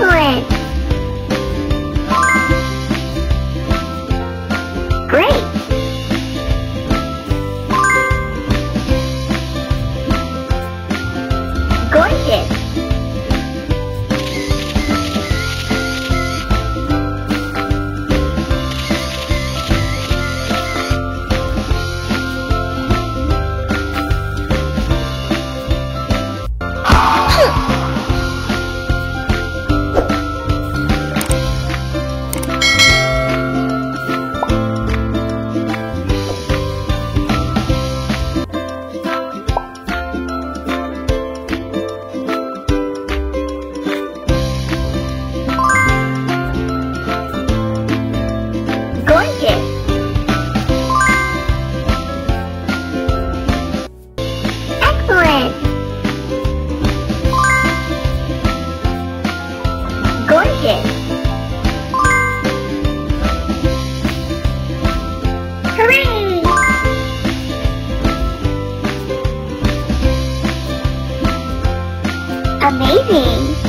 Excellent! Amazing!